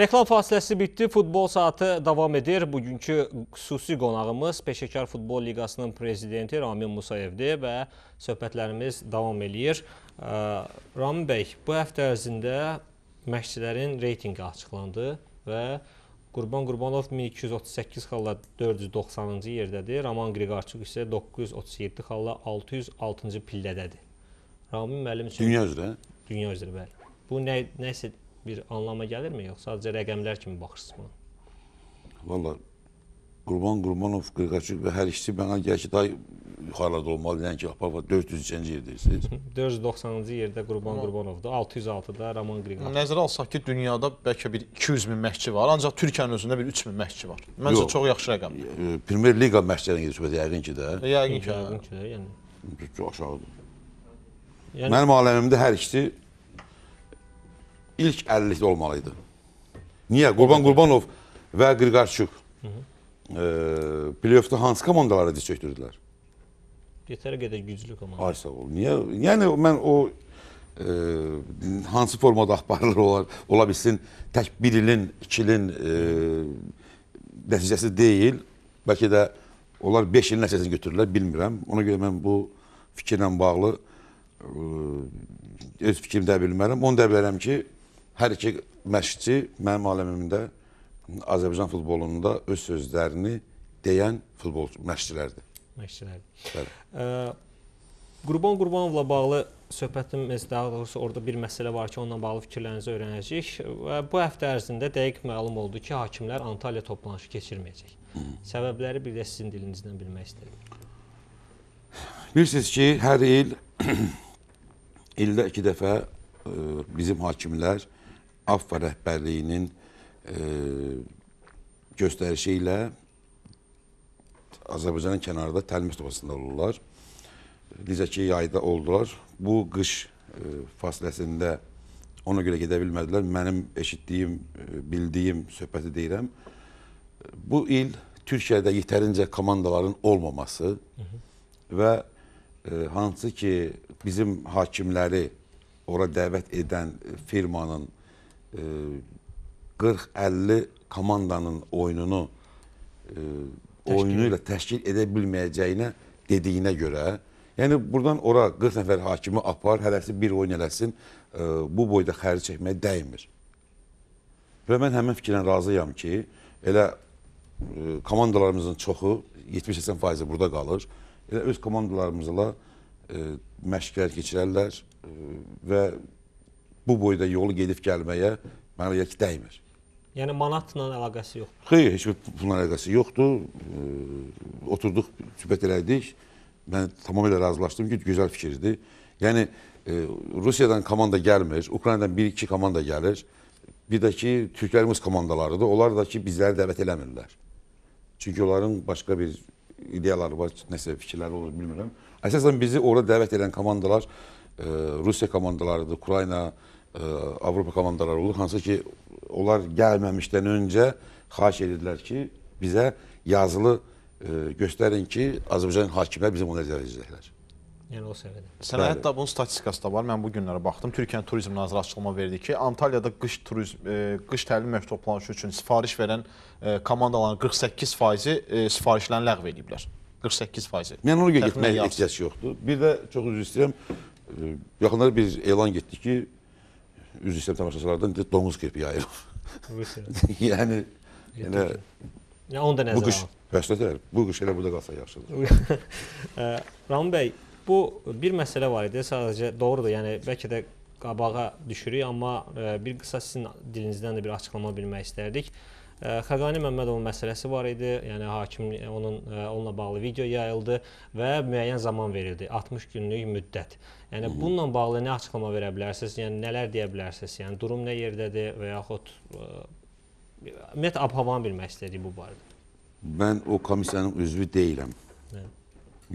Reklam fasiləsi bitdi, futbol saatı davam edir. Bugünkü xüsusi qonağımız Peşəkar Futbol Liqasının prezidenti Ramin Musayevdir və söhbətlərimiz davam eləyir. Ramin bəy, bu həftə ərzində məşqçilərin reytinqi açıqlandı və Qurban Qurbanov 1238 xalla 490-cı yerdədir. Roman Qriqarçuk isə 937 xalla 606-cı pillədədir. Ramin müəllim üçün Dünya üzrə. dünya üzrə bəli. Bu nə nəsə bir anlama gəlirmi, yoxsa sadəcə rəqəmlər kimi baxırsınız buna? Valla Qurban Qurbanov, Qırqaçuk və hər ikisi mənə gəlir ki, daha yuxarıda olmalı. Yəni ki, Apava 400-cü yerdeyirsiniz. 490-cı yerdə Qurban Qurbanovdur, 606-da Roman Qriqar. Nəzərə alsaq ki, dünyada bəlkə bir 200 min məşqçi var, ancaq Türkiyənin özündə bir 3 min məşqçi var. Məncə Yox. çox yaxşı rəqəmdir. E, Premier Liqa məşqçilərinə gedir söhbət yəqin ki də. Yəqin ki, hə. Yəqin ki, də, yəni. Aşağıdır. Yəni Mənim aləmimdə hər ikisi ilk 50-likdə olmalı idi. Niyə? Qurban Qurbanov və Qırqarçuk play-offda hansı komandalara diz çökdürdülər? yetərə qədər güclü komanda. Ay sağ ol. Niyə? Yəni mən o e, hansı formada aparılır olar, ola bilsin tək bir ilin, iki ilin e, nəticəsi deyil. Bəlkə də onlar 5 ilin nəticəsini götürürlər, bilmirəm. Ona görə mən bu fikirlə bağlı e, öz fikrimi də bilmərəm. Onu da bilərəm ki, hər iki məşqçi mənim aləmimdə Azərbaycan futbolunda öz sözlərini deyən futbol məşqçilərdir. məşqçilərdir. Bəli. Ə, Qurban Qurbanovla bağlı söhbətimiz daha doğrusu orada bir məsələ var ki, onunla bağlı fikirlərinizi öyrənəcəyik və bu həftə ərzində dəqiq məlum oldu ki, hakimlər Antalya toplanışı keçirməyəcək. Səbəbləri bir də sizin dilinizdən bilmək istəyirəm. Bilirsiniz ki, hər il ildə iki dəfə e, bizim hakimlər AFFA rəhbərliyinin e, göstərişi ilə Azərbaycanın kənarında təlim istofasında olurlar. Necə ki, yayda oldular. Bu qış e, fasiləsində ona görə gedə bilmədilər. Mənim eşitdiyim, e, bildiyim söhbəti deyirəm. Bu il Türkiyədə yetərincə komandaların olmaması və e, hansı ki bizim hakimləri ora dəvət edən firmanın 40-50 komandanın oyununu e, oyunu ilə təşkil edə bilməyəcəyinə dediyinə görə, yəni buradan ora 40 nəfər hakimi apar, hərəsi bir oyun eləsin, e, bu boyda xərc çəkməyə dəymir. Və mən həmin fikirlə razıyam ki, elə e, komandalarımızın çoxu 70-80 faizi burada qalır. Elə öz komandalarımızla e, məşqlər keçirərlər e, və bu boyda yolu gedib gəlməyə mənə elə ki, dəymir. Yəni manatla əlaqəsi yoxdur. Xeyr, heç bir bununla əlaqəsi yoxdur. E, oturduq, söhbət elədik. Mən tamamilə razılaşdım ki, gözəl fikirdir. Yəni e, Rusiyadan komanda gəlmir, Ukraynadan 1-2 komanda gəlir. Bir də ki, türklərimiz komandalarıdır. Onlar da ki, bizləri dəvət eləmirlər. Çünki onların başqa bir ideyaları var, nəsə fikirləri olur, bilmirəm. Əsasən bizi ora dəvət edən komandalar e, Rusiya komandalarıdır, Ukrayna, e, Avropa komandaları olur. Hansı ki, onlar gəlməmişdən öncə xahiş edirlər ki, bizə yazılı e, göstərin ki, Azərbaycan hakimlər bizim onu edəcəklər. Yəni o səviyyədə. Bəli. hətta bunun statistikası da var. Mən bu günlərə baxdım. Türkiyənin turizm naziri açıqlama verdi ki, Antalyada qış turizm e, qış təlim məşq toplanışı üçün sifariş verən e, komandaların 48%-i e, sifarişlərini ləğv ediblər. 48%-i. Yəni ona görə getməyə ehtiyac yoxdur. Bir də çox üzr istəyirəm, e, yaxınlarda bir elan getdi ki, üzr istəyirəm tamaşaçılardan indi donuz yayılıb. Rusiyada. yəni elə Yəni onu da bu nəzərə qış alın. bəslətər, bu qış elə burada qalsa yaxşıdır. Ram bəy, bu bir məsələ var idi. Sadəcə doğrudur. Yəni bəlkə də qabağa düşürük, amma ə, bir qısa sizin dilinizdən də bir açıqlama bilmək istərdik. Xəqani Məmmədovun məsələsi var idi. Yəni hakim onun ə, onunla bağlı video yayıldı və müəyyən zaman verildi. 60 günlük müddət. Yəni bununla bağlı nə açıqlama verə bilərsiniz? Yəni nələr deyə bilərsiniz? Yəni durum nə yerdədir və yaxud ə, ümumiyyətlə ab-havanı bilmək istədik bu barədə. Mən o komissiyanın üzvü deyiləm. Hə.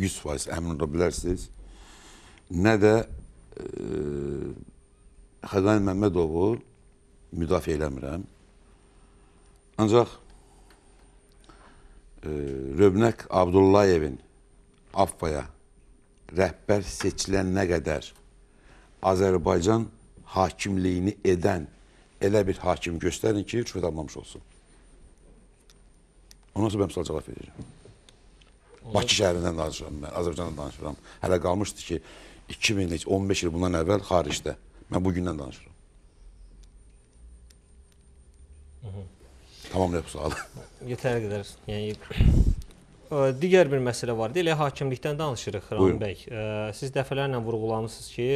100% əmin ola bilərsiniz. Nə də e, Xəqani Məmmədovu müdafiə eləmirəm. Ancaq e, Rövnək Abdullayevin AFFA-ya rəhbər seçilənə qədər Azərbaycan hakimliyini edən elə bir hakim göstərin ki, rüşvət almamış olsun. Ondan sonra mən misal cavab verəcəm. Bakı şəhərindən danışıram mən, Azərbaycandan danışıram. Hələ qalmışdı ki, 2015 il bundan əvvəl xaricdə. Mən bu gündən danışıram. Tamamlayaq bu sualı. Yetər qədər. Yəni digər bir məsələ var idi. Elə hakimlikdən danışırıq Buyurun. bəy. Siz dəfələrlə vurğulamısınız ki,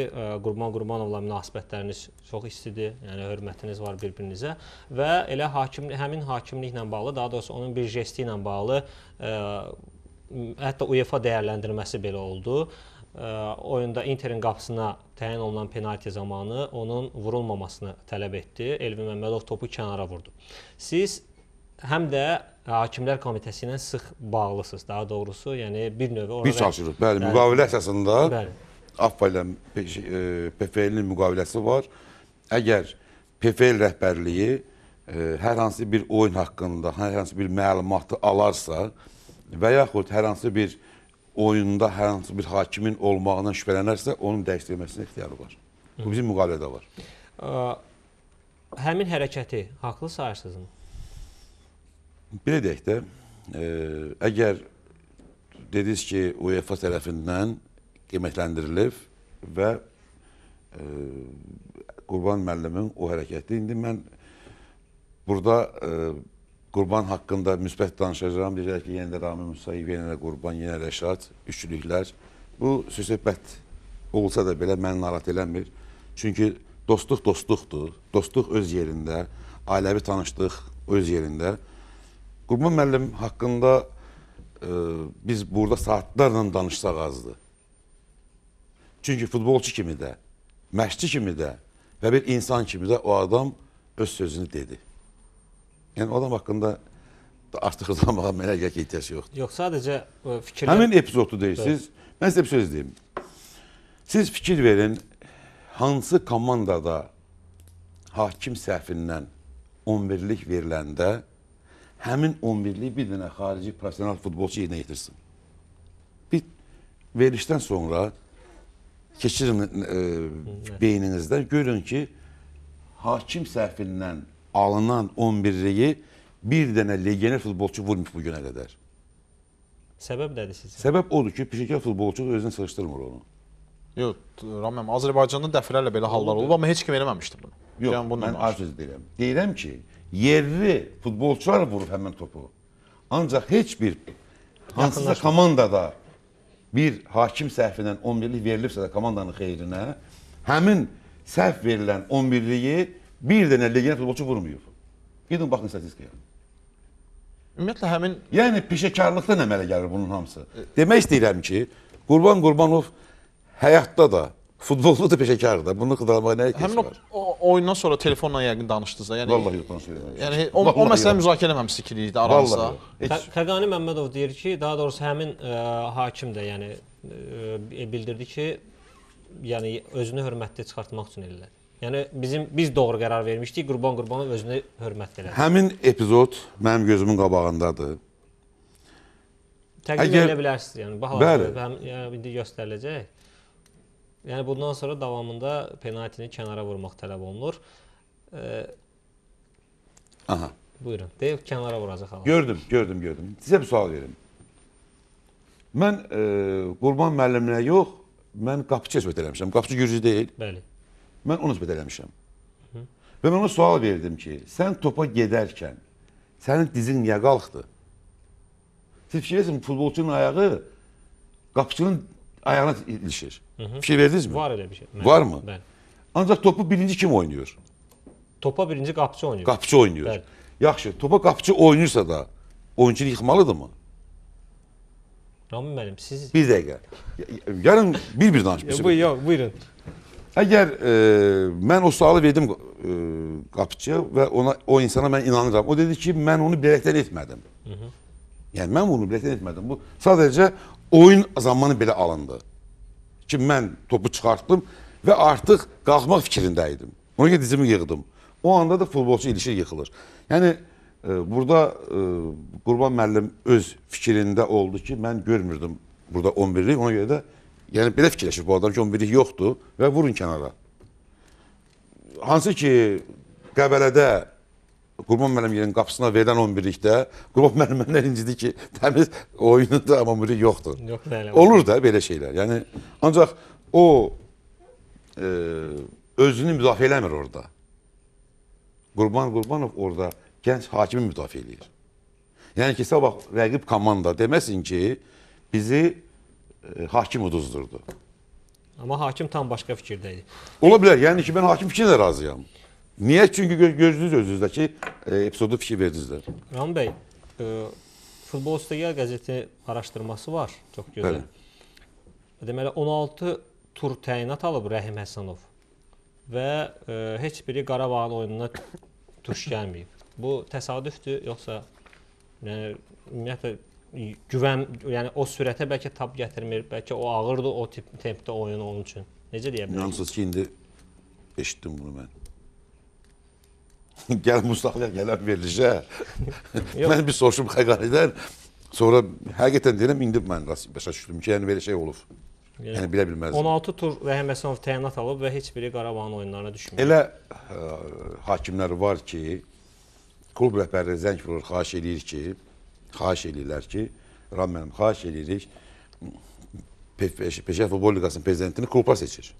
Qurban Qurbanovla münasibətləriniz çox istidir. Yəni hörmətiniz var bir-birinizə və elə hakim həmin hakimliklə bağlı, daha doğrusu onun bir jesti ilə bağlı hətta UEFA dəyərləndirməsi belə oldu. Oyunda Interin qapısına təyin olunan penalti zamanı onun vurulmamasını tələb etdi. Elvin Məmmədov topu kənara vurdu. Siz həm də Hakimlər Komitəsi ilə sıx bağlısınız. Daha doğrusu, yəni bir növ orada Biz çalışırıq. Bəli, müqavilə əsasında Bəli. AFFA ilə PFL-in müqaviləsi var. Əgər PFL rəhbərliyi e, hər hansı bir oyun haqqında hər hansı bir məlumatı alarsa və yaxud hər hansı bir oyunda hər hansı bir hakimin olmağından şübhələnərsə, onun dəyişdirilməsinə ixtiyarı var. Bu bizim müqavilədə var. Həmin hərəkəti haqlı sayırsınızmı? Belə deyək də, e, əgər dediniz ki, UEFA tərəfindən qiymətləndirilib və e, Qurban müəllimin o hərəkəti indi mən burada e, Qurban haqqında müsbət danışacağam. Deyirlər ki, yenə də Rami Musayev, yenə də Qurban, yenə Rəşad, üçlüklər. Bu söhbət olsa da belə məni narahat eləmir. Çünki dostluq dostluqdur. Dostluq öz yerində, ailəvi tanışlıq öz yerində. Qurban müəllim haqqında e, biz burada saatlarla danışsaq azdır. Çünki futbolçu kimi də, məşqçi kimi də və bir insan kimi də o adam öz sözünü dedi. Yəni o adam haqqında artıq danışmağa mənə gəl ki, ehtiyac yoxdur. Yox, sadəcə ə, fikirlər Həmin epizodu deyirsiniz. Mən sizə bir söz deyim. Siz fikir verin, hansı komandada hakim səhvindən 11-lik veriləndə həmin 11-lik bir dənə xarici professional futbolçu yerinə yetirsin. Bir verilişdən sonra keçirin e, beyninizdən görün ki, hakim səhvindən alınan 11-liyi bir dənə legioner futbolçu vurmuş bu günə qədər. səbəb nədir sizcə? Səbəb odur ki, peşəkar futbolçu özünə çalışdırmır onu. Yox, Raməm, Azərbaycanda dəfələrlə belə hallar olub, amma heç kim eləməmişdi bunu. Yox, Yəni, mən söz deyirəm. Deyirəm ki, yerli futbolçular vurub həmin topu. Ancaq heç bir hansısa komandada bir hakim səhvindən 11-lik verilibsə də komandanın xeyrinə, həmin səhv verilən 11-liyi bir dənə legioner futbolçu vurmayıb. Gedin baxın statistikaya. Ümumiyyətlə həmin Yəni peşəkarlıqdan əmələ gəlir bunun hamısı. Demək istəyirəm ki, Qurban Qurbanov həyatda da, futbolda da peşəkardır da. Bunu xıdalamağa nə ehtiyac həmin o, o oyundan sonra telefonla yəqin danışdınız da. Yəni Vallahi yox, danışıram. yəni o, o Vallahi məsələni yox. müzakirə eləməmisiniz ikilikdə aranızda. Heç Xə- Xəqani Məmmədov deyir ki, daha doğrusu həmin ə, hakim də yəni ə, bildirdi ki, yəni özünü hörmətli çıxartmaq üçün eləyir. Yəni bizim biz doğru qərar vermişdik, Qurban Qurbanov özünü hörmət elədi. Həmin epizod mənim gözümün qabağındadır. Təqdim Əgər- edə bilərsiniz, yəni bahalar həm yəni indi göstəriləcək. Yəni bundan sonra davamında penaltini kənara vurmaq tələb olunur. Ə, Aha. buyurun. Deyib kənara vuracaq hala. Gördüm, gördüm, gördüm. Sizə bir sual verim. Mən e, Qurban müəlliminə yox, mən qapıçıya söhbət eləmişəm. Qapıçı gürcü deyil. Bəli. Mən ona söhbət eləmişəm. Və mən ona sual verdim ki, sən topa gedərkən sənin dizin niyə qalxdı? Siz fikirləşin, futbolçunun ayağı qapıçının ayağına ilişir. Fikir verdinizmi? Var elə bir şey. Bəli. Varmı? Bəli. Ancaq topu birinci kim oynuyor? Topa birinci qapıçı oynayır. Qapıçı oynuyor. Bəli. Yaxşı, topa qapıçı oynayırsa da oyunçunu yıxmalıdırmı? Rami müəllim, siz Bir dəqiqə. Gəlin bir-bir danışmışıq. Bu yox, buyurun. Əgər e, mən o sualı verdim e, qapıçıya və ona o insana mən inanıram. O dedi ki, mən onu bilərəkdən etmədim. Yəni mən bunu bilərəkdən etmədim. Bu sadəcə oyun zamanı belə alındı. Ki mən topu çıxartdım və artıq qalxmaq fikrində idim. Ona görə dizimi yığdım. O anda da futbolçu ilişir, yıxılır. Yəni e, burada e, Qurban müəllim öz fikrində oldu ki, mən görmürdüm burada 11-lik. Ona görə də yəni belə fikirləşir bu adam ki, 11-lik yoxdur və vurun kənara. Hansı ki Qəbələdə Qurban müəllim yerin qapısına verilən 11-likdə Qurban müəllim məndən incidi ki, təmiz oyununda amma biri yoxdur. Yox, bəli. Olur da belə şeylər. Yəni ancaq o e, özünü müdafiə eləmir orada. Qurban Qurbanov orada gənc hakimi müdafiə eləyir. Yəni ki, sabah rəqib komanda deməsin ki, bizi e, hakim uduzdurdu. Amma hakim tam başqa fikirdə idi. Ola bilər. Yəni ki, mən hakim fikrinlə razıyam. Niyə? Çünki gö gözünüz özünüzdəki e, epizodu fikir verdiniz də. Ram bəy, e, Futbol Üstəgəl qəzeti araşdırması var, çox gözəl. Deməli 16 tur təyinat alıb Rəhim Həsənov və e, heç biri Qarabağın oyununa tuş gəlməyib. Bu təsadüfdür yoxsa yəni ümumiyyətlə güvən, yəni o sürətə bəlkə tab gətirmir, bəlkə o ağırdır o tip tempdə oyun onun üçün. Necə deyə bilərik? İnanırsınız ki, indi eşitdim bunu mən. Gəl Mustafa gələn verilişə. mən bir soruşum Xəqanidən. Sonra həqiqətən deyirəm, indi mən başa düşdüm ki, yəni belə şey olub. Yəni bilə bilməzdim. 16 tur Rəhim Həsənov təyinat alıb və heç biri Qarabağın oyunlarına düşməyib. Elə ə, hakimlər var ki, klub rəhbəri zəng vurur, xahiş eləyir ki, xahiş eləyirlər ki, Ram müəllim xahiş eləyirik. Pe- Peşə Futbol Liqasının prezidentini klublar seçir.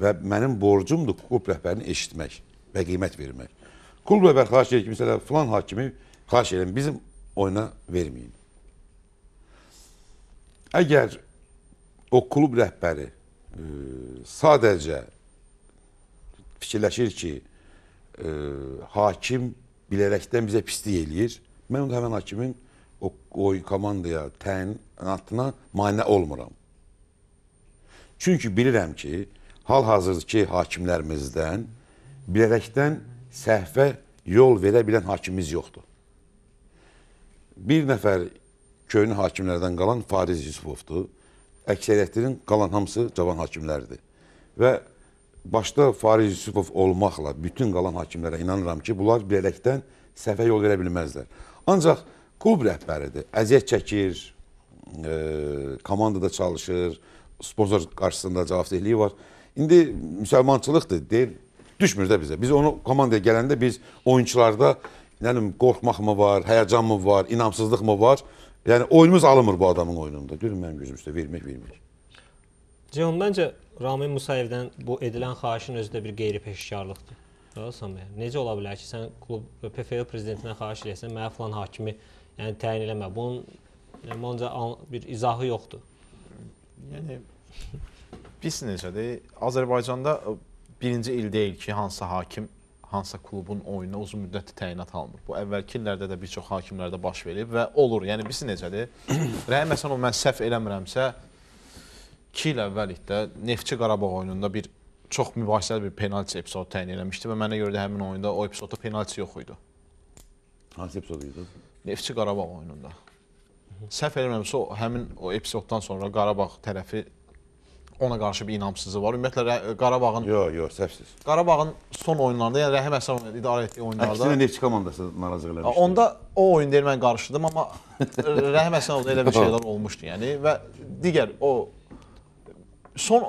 Və mənim borcumdur klub rəhbərini eşitmək və qiymət vermək. Klub rəhbəri xahiş edir ki, məsələn, filan hakimi xahiş edirəm bizim oyuna verməyin. Əgər o klub rəhbəri e, sadəcə fikirləşir ki, e, hakim bilərəkdən bizə pislik eləyir. Mən onda həmin hakimin o, o komandaya təyinatına mane olmuram. Çünki bilirəm ki, hal-hazırdakı hakimlərimizdən bilərəkdən səhvə yol verə bilən hakimimiz yoxdur. Bir nəfər köhnə hakimlərdən qalan Fariz Yusufovdur. Əksəriyyətinin qalan hamısı cavan hakimlərdir. Və başda Fariz Yusufov olmaqla bütün qalan hakimlərə inanıram ki, bunlar bilərəkdən səhvə yol verə bilməzlər. Ancaq klub rəhbəridir, əziyyət çəkir, e, komandada çalışır, sponsor qarşısında cavabdehliyi var. İndi müsəlmançılıqdır, deyir, düşmür də bizə. Biz onu komandaya gələndə biz oyunçularda bilim qorxmaq mı var, həyəcan mı var, inamsızlıq mı var? Yəni oyunumuz alınmır bu adamın oyununda. Görün mənim gözüm üstə vermək, vermək. Ceyhun, məncə Ramin Musayevdən bu edilən xahişin özü də bir qeyri-peşəkarlıqdır. Razısan mı? Necə ola bilər ki, sən klub PFL prezidentindən xahiş edirsən, mənə falan hakimi yəni təyin eləmə. Bunun yəni, məncə bir izahı yoxdur. Yəni biz necədir? Azərbaycanda birinci il deyil ki, hansısa hakim hansısa klubun oyununa uzun müddət təyinat almır. Bu əvvəlki illərdə də bir çox hakimlərdə baş verib və olur. Yəni biz necədir? Rəhim Həsənov mən səhv eləmirəmsə 2 il əvvəllikdə Neftçi Qarabağ oyununda bir çox mübahisəli bir penalti epizodu təyin eləmişdi və mənə görə də həmin oyunda o epizodda penalti yox idi. Hansı epizod idi? Neftçi Qarabağ oyununda. Səhv eləmirəmsə həmin o epizoddan sonra Qarabağ tərəfi ona qarşı bir inamsızlığı var. Ümumiyyətlə Qarabağın Yox, yox, səhvsiz. Qarabağın son oyunlarda, yəni Rəhim Həsənovun idarə etdiyi oyunlarda Əksinə Neftçi komandası narazılıq eləmişdi. onda o oyun deyil mən qarışdırdım, amma Rəhim Həsənovda elə bir şeylər olmuşdu, yəni və digər o son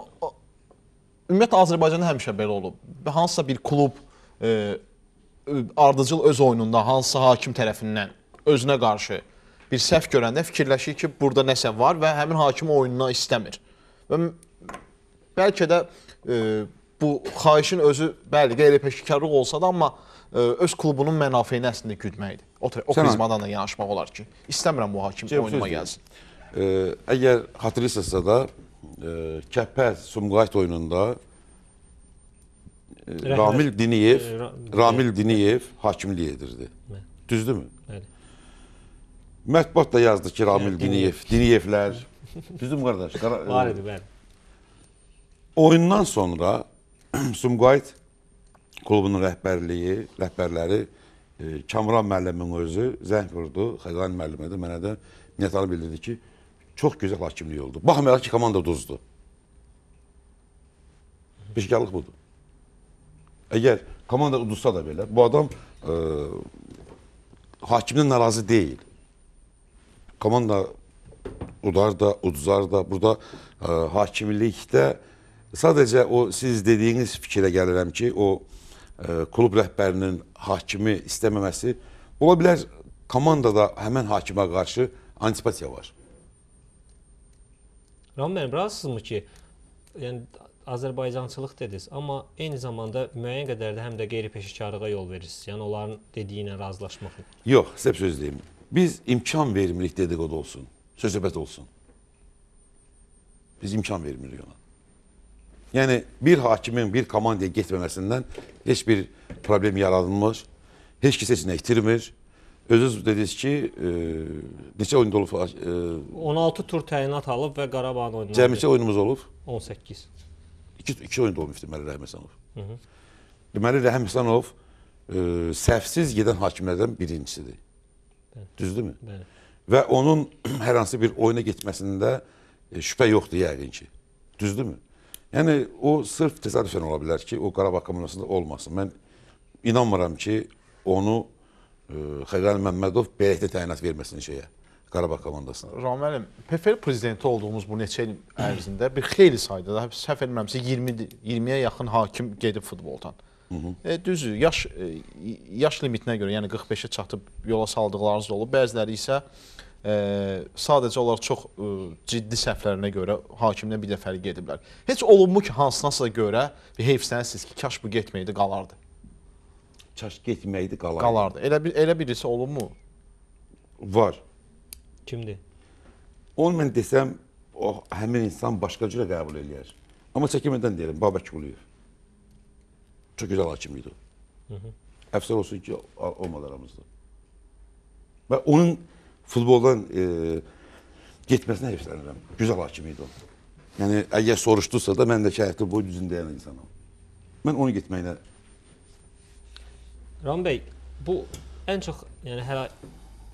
ümumiyyətlə Azərbaycanda həmişə belə olub. Hansısa bir klub e, ardıcıl öz oyununda hansısa hakim tərəfindən özünə qarşı bir səhv görəndə fikirləşir ki, burada nəsə var və həmin hakimi oyununa istəmir. Və bəlkə də e, bu xahişin özü bəli qeyri-peşəkarlıq olsa da, amma e, öz klubunun mənafeyini əslində güdməkdir. O, o prizmadan da yanaşmaq olar ki, istəmirəm bu hakim oyunuma gəlsin. Ee, əgər xatırlayırsınızsa da e, Kəpəz Sumqayıt oyununda e, Rəhmət- Ramil Diniyev e, Ra- Ramil Diniyev hakimlik edirdi. Düzdürmü? Bəli. Mətbuat da yazdı ki, Ramil Diniyev, Diniyevlər. Düzdürmü qardaş? Var idi, bəli. Oyundan sonra Sumqayıt klubunun rəhbərliyi, rəhbərləri e, Kamran müəllimin özü zəng vurdu, Xəqan müəllimə də mənə də minnətdarlıq bildirdi ki, çox gözəl hakimlik oldu. Baxmayaraq ki, komanda duzdur. Peşkarlıq budur. Əgər komanda uduzsa da belə, bu adam e, hakimdən narazı deyil. Komanda udar da, uduzar da. Burada e, hakimlikdə sadəcə o siz dediyiniz fikrə gəlirəm ki, o e, klub rəhbərinin hakimi istəməməsi ola bilər komandada həmin hakimə qarşı antipatiya var. Ram müəllim, razısınızmı ki, yəni Azərbaycançılıq dediniz, amma eyni zamanda müəyyən qədər də həm də qeyri-peşəkarlığa yol verirsiniz. Yəni onların dediyi ilə razılaşmaq. Yox, sizə söz deyim. Biz imkan vermirik dedikodu olsun, söz-söhbət olsun. Biz imkan vermirik ona. Yəni bir hakimin bir komandaya getməməsindən heç bir problem yaradılmır. Heç kəs heç nə itirmir. Özünüz dediniz ki, e, neçə oyunda olub? E, 16 tur təyinat alıb və Qarabağın oynadı. cəmi neçə oyunumuz olub? 18. 2 2 oyunda olmuşdu Deməli Rəhim Həsənov. Deməli Rəhim Həsənov e, səhvsiz gedən hakimlərdən birincisidir. Düzdürmü? Bəli. Və onun hər hansı bir oyuna getməsində e, şübhə yoxdur yəqin ki. Düzdürmü? Yəni o sırf təsadüfən ola bilər ki, o Qarabağ komandasında olmasın. Mən inanmıram ki, onu e, Xəqani Məmmədov belə təyinat verməsin şeyə, Qarabağ komandasına. Ramil PFL prezidenti olduğumuz bu neçə il ərzində bir xeyli sayda da səhv etmirəmsə 20 20-yə yaxın hakim gedib futboldan. E, düzdür, yaş e, yaş limitinə görə, yəni 45-ə çatıb yola saldıqlarınız olub. Bəziləri isə e, sadəcə olaraq çox e, ciddi səhvlərinə görə hakimdən bir dəfəlik gediblər. Heç olubmu ki, hansınasa görə bir heyfslənirsiniz ki, kaş bu getməydi, qalardı. Çaş getməkdi qalar. Qalardı. Elə bir elə birisi olubmu? Var. Kimdir? Onu mən desəm, o həmin insan başqa cürə qəbul eləyər. Amma çəkinmədən deyirəm, Babək Quliyev. Çox gözəl hakim idi. Əfsər olsun ki, o- olmadı aramızda. Və onun futboldan e, getməsinə heyfslənirəm. Gözəl hakim idi o. Yəni əgər soruşdusa da mən də ki, həyatı boyu düzün deyən insanam. Mən onun getməyinə Ram bəy, bu ən çox yəni hər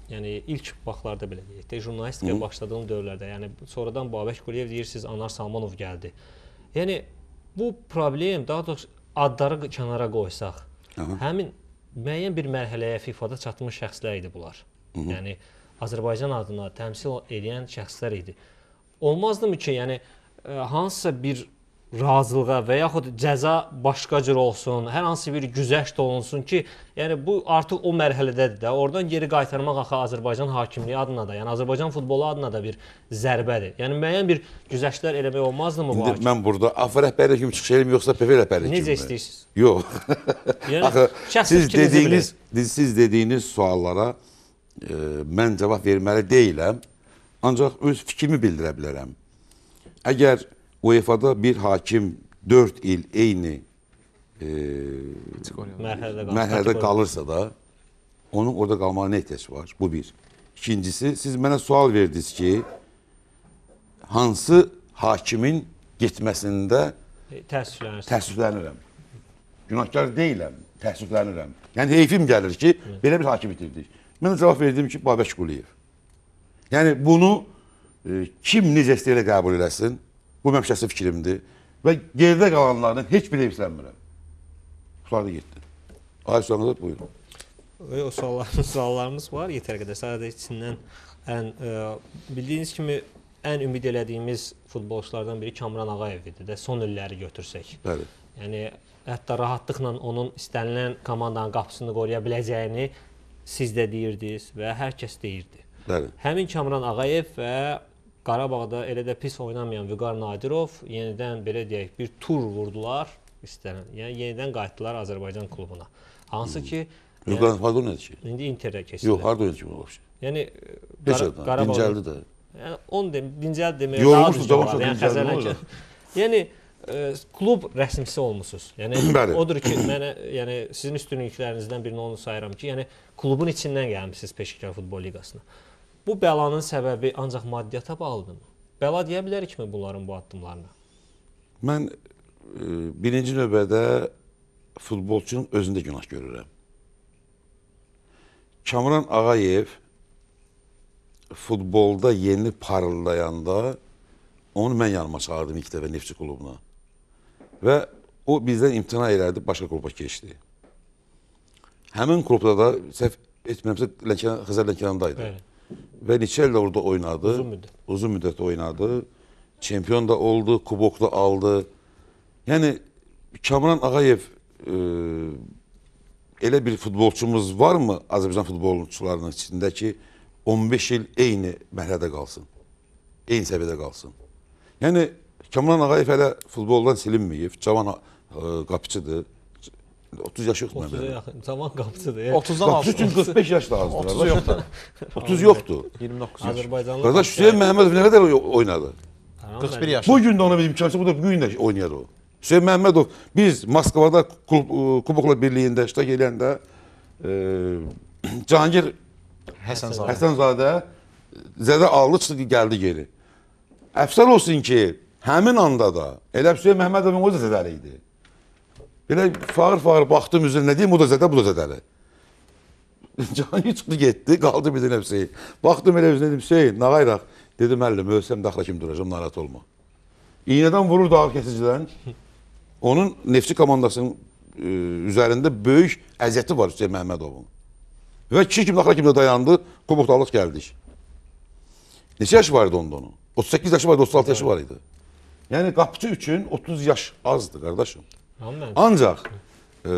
yəni ilk vaxtlarda belə deyək də, jurnalistikaya başladığım dövrlərdə, yəni sonradan Babək Quliyev deyirsiniz, Anar Salmanov gəldi. Yəni bu problem daha doğrusu adları kənara qoysaq, Aha. həmin müəyyən bir mərhələyə FIFA-da çatmış şəxslər idi bunlar. Yəni Azərbaycan adına təmsil edən şəxslər idi. Olmazdımı ki, yəni ə, hansısa bir razılığa və yaxud cəza başqa cür olsun, hər hansı bir güzəşt olunsun ki, yəni bu artıq o mərhələdədir də. Oradan geri qaytarmaq axı Azərbaycan hakimliyi adına da, yəni Azərbaycan futbolu adına da bir zərbədir. Yəni müəyyən bir güzəştlər eləmək olmazdımı bu İndi hakim? mən burada AF rəhbərlik kimi çıxış eləyim yoxsa PF rəhbərlik kimi? Necə istəyirsiniz? Yox. Yəni Axı siz dediyiniz siz dediyiniz suallara e, mən cavab verməli deyiləm. Ancaq öz fikrimi bildirə bilərəm. Əgər UEFA-da bir hakim 4 il eyni e, mərhələdə qalır. mərhələdə qalırsa da onun orada qalmağa nə ehtiyac var? Bu bir. İkincisi, siz mənə sual verdiniz ki, hansı hakimin getməsində təəssüflənirsən. təəssüflənirəm. Günahkar deyiləm, təəssüflənirəm. Yəni heyfim gəlir ki, belə bir hakim itirdik. Mən cavab verdim ki, Babək Quliyev. Yəni bunu e, kim necə istəyirsə qəbul eləsin, bu mənim şəxsi fikrimdir və geridə qalanlardan heç biri heyflənmirəm. Qurtardı getdi. Ay sualınız buyurun. Və o suallarımız, suallarımız var yetər qədər. Sadəcə içindən ən ə, bildiyiniz kimi ən ümid elədiyimiz futbolçulardan biri Kamran Ağayev idi də son illəri götürsək. Bəli. Yəni hətta rahatlıqla onun istənilən komandanın qapısını qoruya biləcəyini siz də deyirdiniz və hər kəs deyirdi. Bəli. Həmin Kamran Ağayev və Qarabağda elə də pis oynamayan Vüqar Nadirov yenidən belə deyək bir tur vurdular istənilən. Yəni yenidən qayıtdılar Azərbaycan klubuna. Hansı ki Yox, yəni, harda oynadı ki? indi Interdə keçdilər. Yox, harda oynadı ki bu vəbşə? Yəni Qara- adam, Qarabağda- dincəldi də. Yəni onu dem, dincəl Yorulmuşdu, cavan olar. çox Yəni dincəldi? Yəni e, klub rəsmisi olmusunuz. Yəni Bəli. odur ki, mənə yəni sizin üstünlüklərinizdən birini onu sayıram ki, yəni klubun içindən gəlmisiniz Peşəkar futbol liqasına. Bu bəlanın səbəbi ancaq maddiyyata bağlıdırmı? Bəla deyə bilərikmi bunların bu addımlarına? Mən e, birinci növbədə futbolçunun özündə günah görürəm. Kamran Ağayev futbolda yeni parıldayanda onu mən yanıma çağırdım ilk dəfə Neftçi klubuna. Və o bizdən imtina elədi, başqa kluba keçdi. Həmin klubda da səhv etmirəmsə Lənkəran Xəzər Lənkərandaydı. Bəli. Və neçə il də orada oynadı. Uzun müddət. Uzun müddət oynadı. Çempion da oldu, kubok da aldı. Yəni Kamran Ağayev e, elə bir futbolçumuz varmı Azərbaycan futbolçularının içində ki 15 il eyni mərhələdə qalsın. Eyni səviyyədə qalsın. Yəni Kamran Ağayev hələ futboldan silinməyib. Cavan e, qapıçıdır. 30 yaşı yoxdur mənim. 30-a bilirəm. yaxın. Zaman qapıçıdır. 30-dan Qapıçı üçün altı. 45 yaş lazımdır. 30 qardaş. yoxdur. 30 yoxdur. 29 yaş. Azərbaycanlı Qardaş Hüseyn Məhəmmədov nə qədər oy- oynadı? 41 yaş. Bu gün də ona bir imkan bu da bu gün də oynayar o. Hüseyn Məhəmmədov biz Moskvada e, Kuboklar Birliyində iştirak edəndə e, Cahangir Həsənzadə. Həsənzadə zədə aldı, çıxdı, gəldi geri. Əfsər olsun ki, həmin anda da elə Hüseyn Məhəmmədovun o da zədəli idi. Belə fağır-fağır baxdım üzrə, nə deyim, o da zədə, bu da zədəli. Cahangir çıxdı, getdi, qaldı bir dənə Hüseyn. Baxdım elə üzünə dedim, Hüseyn, nə qayraq? Dedim, müəllim, ölsəm daxla kim duracam, narahat olma. İynədən vururdu ağır kəsicidən. Onun Neftçi komandasının e, üzərində böyük əziyyəti var Hüseyn Məhəmmədovun. Və kişi kimi daxila kimdə dayandı, kubokdalıq gəldik. Neçə yaşı var idi onda onun? 38 yaşı var idi, 36 yaşı var idi. Yəni qapıcı üçün 30 yaş azdır qardaşım. Amma Ancaq e,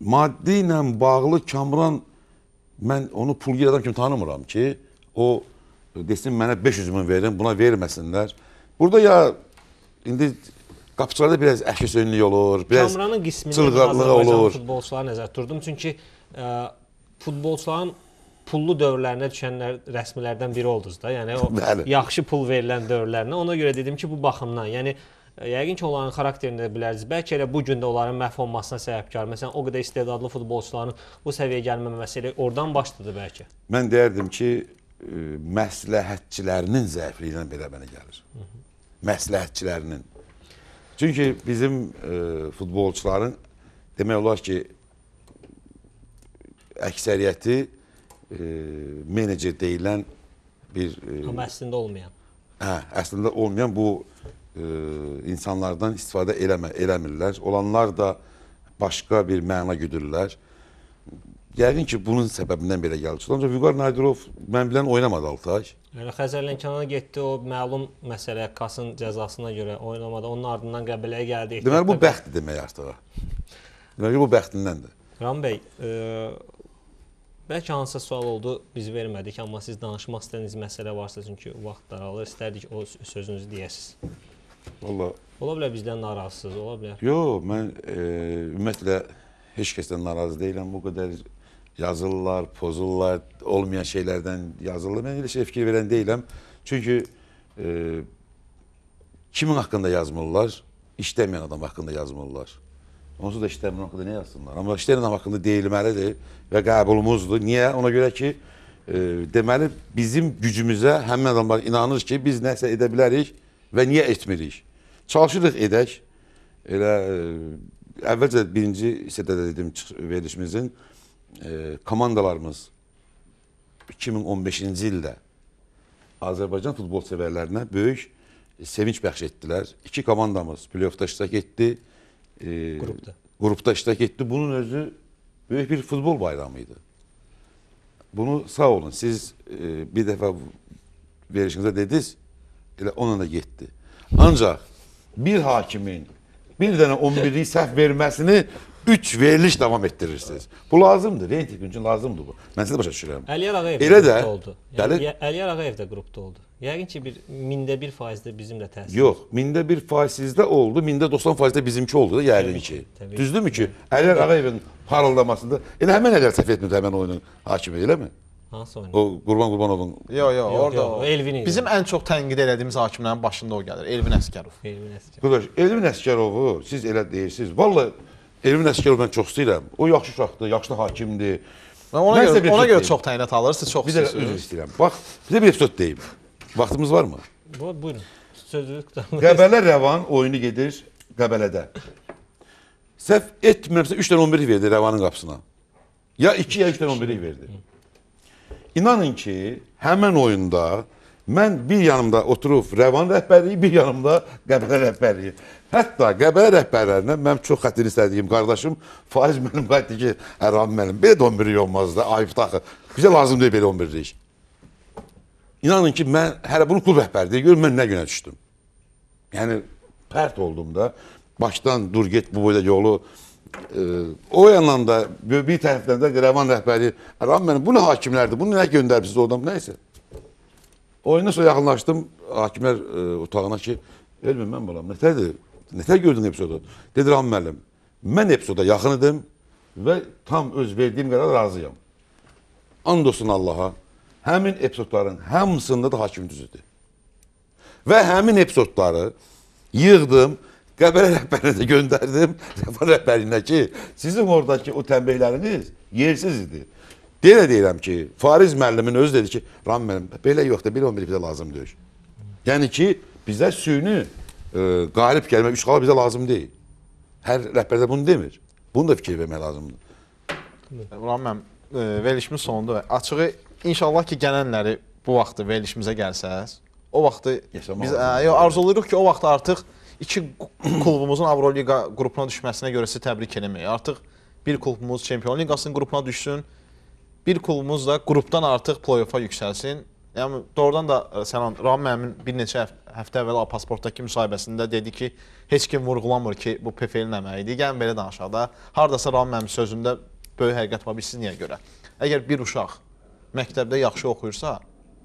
maddi ilə bağlı Kamran mən onu pulgir adam kimi tanımıram ki, o e, desin mənə 500 min verin, buna verməsinlər. Burada ya indi qapıçılarda biraz əşkəsönlük olur, biraz Kamranın qismində çılğaqlığı Azərbaycan olur. futbolçuları nəzərdə tuturdum. Çünki ə, futbolçuların pullu dövrlərinə düşənlər rəsmilərdən biri oldunuz da. Yəni o Bəli. yaxşı pul verilən dövrlərinə. Ona görə dedim ki, bu baxımdan, yəni ə, yəqin ki, onların xarakterini də bilərsiniz. Bəlkə elə bu gün də onların məhv olmasına səbəbkar. Məsələn, o qədər istedadlı futbolçuların bu səviyyəyə gəlməməsi elə oradan başladı bəlkə. Mən deyərdim ki, e, məsləhətçilərinin zəifliyindən belə mənə gəlir. Məsləhətçilərinin. Çünki bizim e, futbolçuların demək olar ki, əksəriyyəti e, menecer deyilən bir e, Amma əslində olmayan. hə, əslində olmayan bu e, insanlardan istifadə eləmə, eləmirlər. Olanlar da başqa bir məna güdürlər. Yəqin ki, bunun səbəbindən belə gəlir. Ancaq Vüqar Nadirov mən bilən oynamadı 6 ay. Yəni Xəzərlənkənana getdi, o məlum məsələ Kasın cəzasına görə oynamadı. Onun ardından Qəbələyə gəldi. Deməli bu bəxtdir demək artıq. Deməli bu bəxtindəndir. Ram bəy, e, bəlkə hansısa sual oldu, biz vermədik, amma siz danışmaq istədiyiniz məsələ varsa, çünki vaxt daralır, istərdik o sözünüzü deyəsiniz. Valla Ola bilər bizdən narazısınız, ola bilər. Yox, mən e, ümumiyyətlə heç kəsdən narazı deyiləm. Bu qədər yazırlar, pozurlar, olmayan şeylərdən yazırlar. Mən elə şey fikir verən deyiləm. Çünki e, kimin haqqında yazmırlar? İşləməyən adam haqqında yazmırlar. Onsuz da işləməyən haqqında nə yazsınlar? Amma adam haqqında deyilməlidir və qəbulumuzdur. Niyə? Ona görə ki, e, deməli bizim gücümüzə həmin adamlar inanır ki, biz nəsə edə bilərik və niyə etmirik? Çalışırıq edək. Elə e, əvvəlcə birinci hissədə də dedim verilişimizin e, komandalarımız 2015-ci ildə Azərbaycan futbol sevərlərinə böyük sevinç bəxş etdilər. İki komandamız play-offda iştirak etdi. E, Qrupda. Qrupda iştirak etdi. Bunun özü böyük bir futbol bayramı idi. Bunu sağ olun. Siz e, bir dəfə verişinizdə dediniz, elə onunla da getdi. Ancaq bir hakimin bir dənə 11-lik səhv verməsini 3 veriliş davam etdirirsiniz. Bu lazımdır. Reyting üçün lazımdır bu. Mən sizə başa düşürəm. Əliyar Ağayev Elə də oldu. bəli. Yəni, Yə- Əliyar Ağayev də qrupda oldu. Yəqin ki, bir mində 1 faizdə bizim də təsir. Yox, mində bir faiz sizdə oldu, mində 90 faizdə bizimki oldu da yəqin ki. ki. Düzdürmü ki? Əliyar Ağayevin parıldamasında elə həmin Əliyar səhv etmir həmin oyunun hakimi, eləmi? Hansı oyun? O Qurban Qurbanovun Yox, yox, orada yox, o Elvin idi. Bizim ən çox tənqid elədiyimiz hakimlərin başında o gəlir. Elvin Əsgərov. Elvin Əsgər. Qardaş, Elvin Əsgərovu siz elə deyirsiniz. Vallahi Elvin Əsgərov mən çox istəyirəm. O yaxşı uşaqdır, yaxşı hakimdir. Ona Mən sizə görə bir ona görə çox təyinat alır, siz çox Bir də üzr istəyirsiniz. istəyirəm. Bax, bizə bir epizod deyim. Vaxtımız varmı? Bu buyurun. Sözü qutardı. Qəbələ Rəvan oyunu gedir Qəbələdə. Səhv etmirəmsə 3 dənə 11 verdi Rəvanın qapısına. Ya 2 ya 3 dənə 11 verdi. İnanın ki, həmin oyunda mən bir yanımda oturub Rəvan rəhbərliyi, bir yanımda Qəbələ rəhbərliyi. Hətta Qəbələ rəhbərlərinə mənim çox xətrini istədiyim qardaşım Faiz mənim qayıtdı ki, Ərham mənim belə də 11 olmaz da, ayıb taxı. Bizə lazım deyil belə 11-lik. İnanın ki, mən hələ bunu klub rəhbərliyi görüm mən nə günə düşdüm. Yəni pərt oldum da. Başdan dur get bu boyda yolu e, o yandan da bir tərəfdən də Rəvan rəhbəri, Rəvan mənim bu nə hakimlərdir, bunu nə göndəribsiz oradan, nəysə. Oyuna sonra yaxınlaşdım hakimlər e, otağına ki, Elmin mən balam, nətərdir? Nətər gördün epizodu? Dedi Rəvan müəllim, mən epizoda yaxın idim və tam öz verdiyim qədər razıyam. And olsun Allaha, həmin epizodların hamısında da hakim düzüdür. Və həmin epizodları yığdım, Qəbələ rəhbərinə də göndərdim, Rəvan rəhbərinə ki, sizin oradakı o tənbihləriniz yersiz idi. Deyə deyirəm ki, Fariz müəllimin özü dedi ki, Ram müəllim, belə yoxdur, belə 11 bizə lazımdır. Yəni ki, bizə süni e, qalib gəlmə, üç xala bizə lazım deyil. Hər rəhbər də bunu demir. Bunu da fikir vermək lazımdır. Ramən, e, verilişimiz sonunda açığı inşallah ki gələnləri bu vaxtı verilişimizə gəlsəz, o vaxtı Yaşamaq biz ə, yo, arzulayırıq ki, o vaxt artıq iki klubumuzun Avroliqa qrupuna düşməsinə görə sizi təbrik eləmək. Artıq bir klubumuz Çempion Liqasının qrupuna düşsün. Bir klubumuz da qrupdan artıq play-offa yüksəlsin. Yəni doğrudan da Sənan Ram müəllimin bir neçə həf həftə əvvəl pasportdakı müsahibəsində dedi ki, heç kim vurğulamır ki, bu PFL-in əməyidir. Gəlin belə danışaq da. Hardasa Ram müəllim sözündə böyük həqiqət var. Biz siz niyə görə? Əgər bir uşaq məktəbdə yaxşı oxuyursa,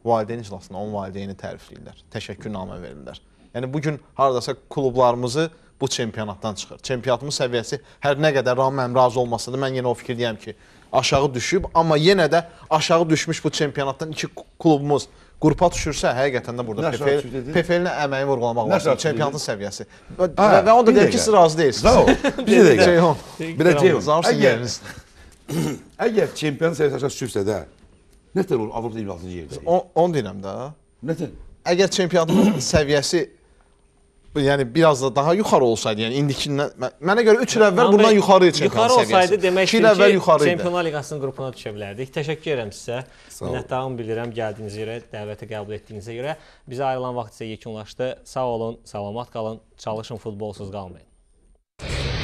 valideyn iclasında onun valideyni tərifləyirlər, təşəkkürnamə verirlər. Yəni bu gün hardasa klublarımızı bu çempionatdan çıxır. Çempionatımız səviyyəsi hər nə qədər Ram müəllim razı olmasa da mən yenə o fikirdəyəm ki, aşağı düşüb, amma yenə də aşağı düşmüş bu çempionatdan iki klubumuz qrupa düşürsə, həqiqətən də burada PFL? PFL-nə əməyi vurğulamaq lazımdır. Çempionatın səviyyəsi. Və, və, onu da bir deyir ki, siz razı deyilsiniz. Bir dəqiqə. Ceyhun. Belə Ceyhun. Əgər, yeriniz. əgər çempion səviyyəsi aşağı düşürsə də, nətər olur Avropa 26-cı yerdə? O- Onu deyirəm də. Nətər? Əgər çempionatın səviyyəsi yəni biraz da daha yuxarı olsaydı, yəni indikindən mə- mənə görə 3 il əvvəl bundan yuxarı idi çempionat Yuxarı səviyyəsi. olsaydı demək ki, yuxarı. Çempionlar Liqasının qrupuna düşə bilərdik. Təşəkkür edirəm sizə. Minnətdarlığımı bildirirəm gəldiyinizə görə, dəvəti qəbul etdiyinizə görə. Bizə ayrılan vaxt isə yekunlaşdı. Sağ olun, salamat qalın. Çalışın futbolsuz qalmayın.